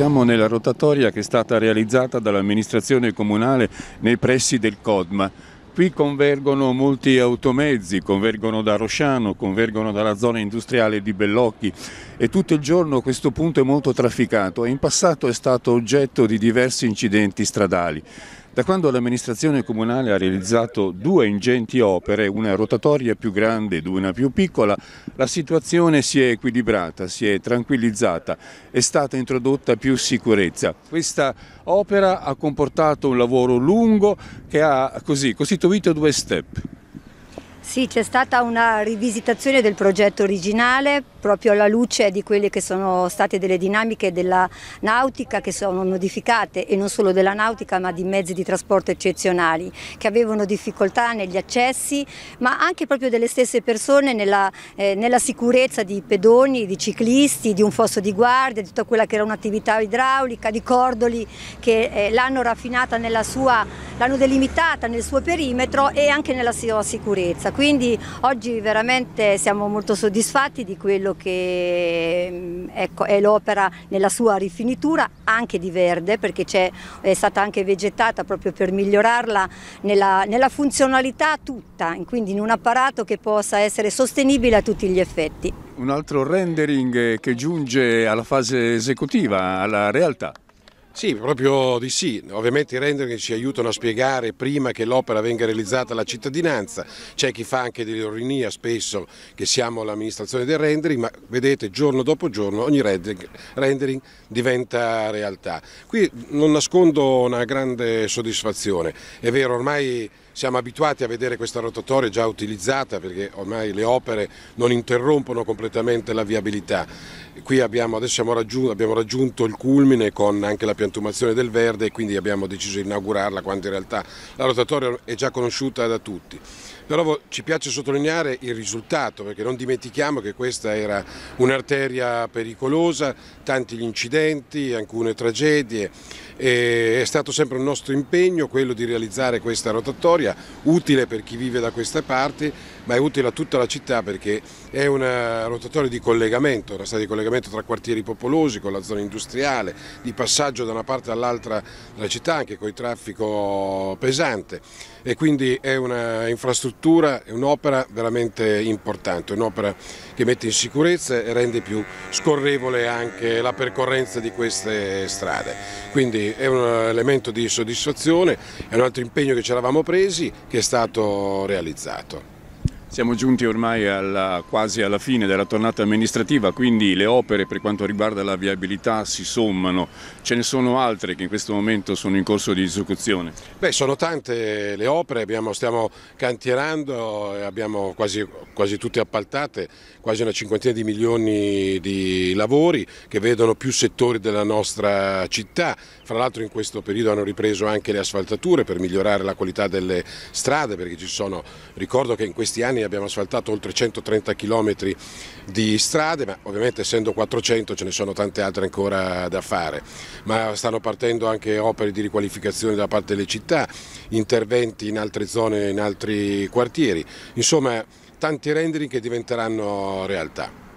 Siamo nella rotatoria che è stata realizzata dall'amministrazione comunale nei pressi del Codma. Qui convergono molti automezzi, convergono da Rosciano, convergono dalla zona industriale di Bellocchi e tutto il giorno questo punto è molto trafficato e in passato è stato oggetto di diversi incidenti stradali. Da quando l'amministrazione comunale ha realizzato due ingenti opere, una rotatoria più grande ed una più piccola, la situazione si è equilibrata, si è tranquillizzata, è stata introdotta più sicurezza. Questa opera ha comportato un lavoro lungo che ha così, costituito due step. Sì, c'è stata una rivisitazione del progetto originale proprio alla luce di quelle che sono state delle dinamiche della nautica che sono modificate e non solo della nautica ma di mezzi di trasporto eccezionali che avevano difficoltà negli accessi ma anche proprio delle stesse persone nella, eh, nella sicurezza di pedoni, di ciclisti, di un fosso di guardia, di tutta quella che era un'attività idraulica, di cordoli che eh, l'hanno raffinata l'hanno delimitata nel suo perimetro e anche nella sua sicurezza. Quindi oggi veramente siamo molto soddisfatti di quello che mm, ecco, è l'opera nella sua rifinitura, anche di verde perché è stata anche vegetata proprio per migliorarla nella, nella funzionalità tutta, quindi in un apparato che possa essere sostenibile a tutti gli effetti. Un altro rendering che giunge alla fase esecutiva, alla realtà. Sì, proprio di sì. Ovviamente i rendering ci aiutano a spiegare prima che l'opera venga realizzata alla cittadinanza. C'è chi fa anche dell'ironia spesso che siamo l'amministrazione del rendering, ma vedete giorno dopo giorno ogni rendering diventa realtà. Qui non nascondo una grande soddisfazione. È vero, ormai siamo abituati a vedere questa rotatoria già utilizzata perché ormai le opere non interrompono completamente la viabilità. Qui abbiamo, adesso raggiunto, abbiamo raggiunto il culmine con anche la piantumazione del verde e quindi abbiamo deciso di inaugurarla quando in realtà la rotatoria è già conosciuta da tutti. Però ci piace sottolineare il risultato perché non dimentichiamo che questa era un'arteria pericolosa, tanti gli incidenti, alcune tragedie è stato sempre un nostro impegno quello di realizzare questa rotatoria utile per chi vive da queste parti ma è utile a tutta la città perché è una rotatoria di collegamento, una strada di collegamento tra quartieri popolosi con la zona industriale, di passaggio da una parte all'altra della città anche con il traffico pesante e quindi è un'infrastruttura, è un'opera veramente importante, un'opera che mette in sicurezza e rende più scorrevole anche la percorrenza di queste strade. Quindi è un elemento di soddisfazione, è un altro impegno che ci eravamo presi che è stato realizzato. Siamo giunti ormai alla, quasi alla fine della tornata amministrativa, quindi le opere per quanto riguarda la viabilità si sommano. Ce ne sono altre che in questo momento sono in corso di esecuzione? Beh, sono tante le opere, abbiamo, stiamo cantierando, abbiamo quasi, quasi tutte appaltate, quasi una cinquantina di milioni di lavori che vedono più settori della nostra città. Fra l'altro in questo periodo hanno ripreso anche le asfaltature per migliorare la qualità delle strade, perché ci sono, ricordo che in questi anni abbiamo asfaltato oltre 130 km di strade, ma ovviamente essendo 400 ce ne sono tante altre ancora da fare, ma stanno partendo anche opere di riqualificazione da parte delle città, interventi in altre zone, in altri quartieri, insomma tanti rendering che diventeranno realtà.